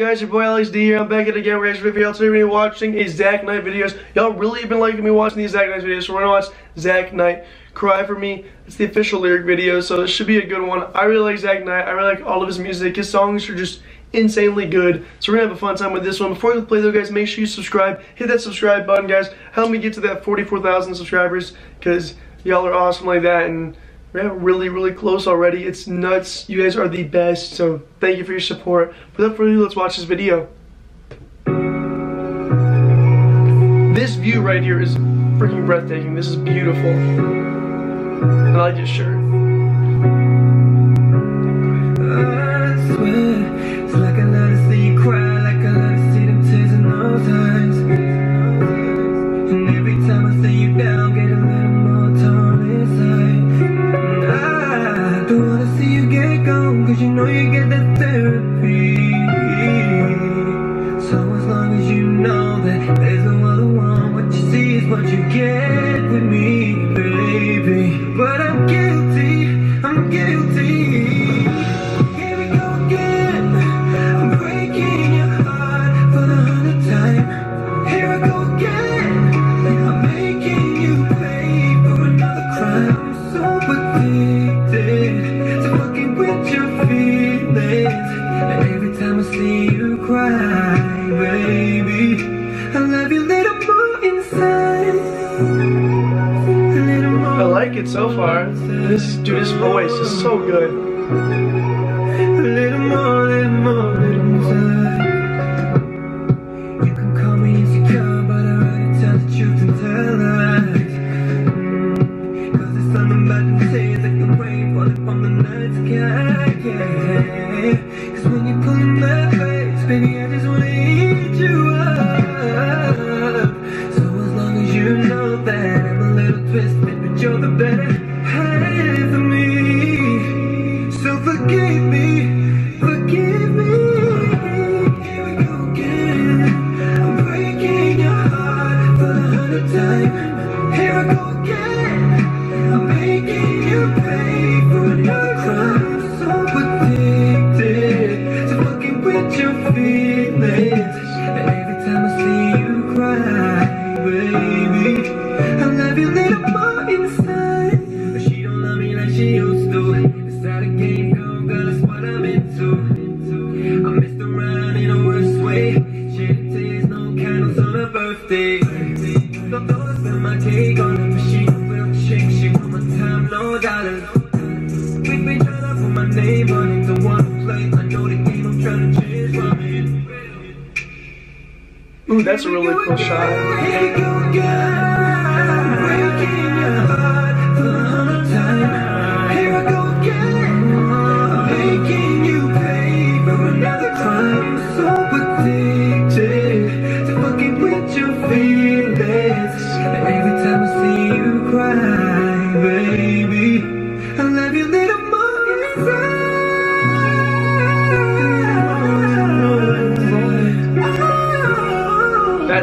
guys, your boy Alex D here. I'm back at again. We're actually video. Today we're watching a Zack Knight videos. Y'all really been liking me watching these Zack Knight videos, so we're gonna watch Zack Knight Cry For Me. It's the official lyric video, so this should be a good one. I really like Zack Knight. I really like all of his music. His songs are just insanely good. So we're gonna have a fun time with this one. Before we play though, guys, make sure you subscribe. Hit that subscribe button, guys. Help me get to that 44,000 subscribers, because y'all are awesome like that, and we're really, really close already. It's nuts. You guys are the best, so thank you for your support. Without further ado, let's watch this video. This view right here is freaking breathtaking. This is beautiful. I like this shirt. Cause you know you get that therapy. So as long as you know that there's no So far. This dude, his voice is so good. A little more, little more, little more. You Cause when you're pulling that face, baby, I just of me. So forgive me, time, no dollars. Quick, we try to put my name on it to one place. I know the game, I'm trying to change from it. Ooh, that's a really cool shot.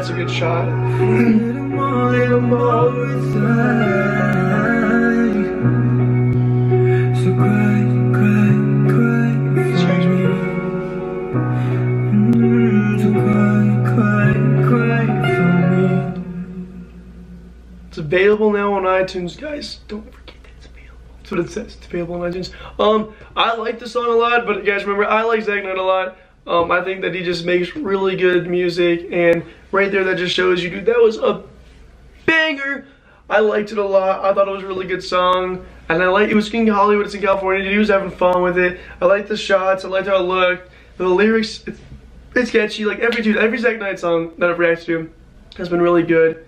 That's a good shot. Little more, little more inside. So cry, cry, so cry, cry, cry. It's available now on iTunes, guys. Don't forget that it's available. That's what it says. It's available on iTunes. Um, I like the song a lot, but you guys, remember, I like Knight a lot. Um, I think that he just makes really good music, and right there, that just shows you, dude, that was a banger. I liked it a lot. I thought it was a really good song, and I like it was King Hollywood. It's in California. Dude, he was having fun with it. I liked the shots. I liked how it looked. The lyrics, it's, it's catchy. Like every dude, every Zack Knight song that I've reacted to has been really good.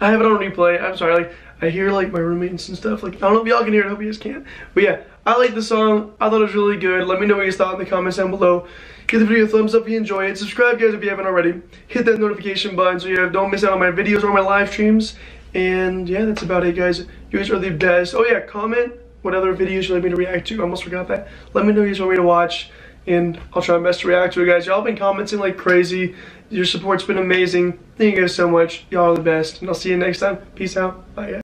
I have it on replay. I'm sorry, like I hear like my roommates and stuff. Like I don't know if y'all can hear it. I hope you guys can. But yeah, I like the song. I thought it was really good. Let me know what you thought in the comments down below. Give the video a thumbs up if you enjoy it. Subscribe, guys, if you haven't already. Hit that notification button so you don't miss out on my videos or my live streams. And yeah, that's about it, guys. You guys are the best. Oh yeah, comment what other videos you'd like me to react to. I almost forgot that. Let me know you guys want me to watch and I'll try my best to react to it, guys. Y'all been commenting like crazy. Your support's been amazing. Thank you guys so much. Y'all are the best. And I'll see you next time. Peace out. Bye, guys.